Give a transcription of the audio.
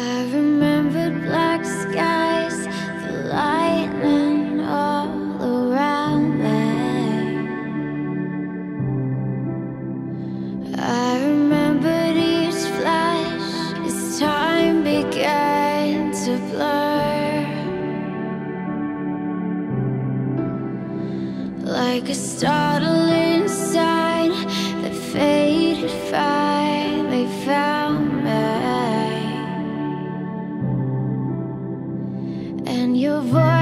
I remembered black skies, the lightning all around me. I remembered each flash as time began to blur. Like a startling sign that faded fire. Your voice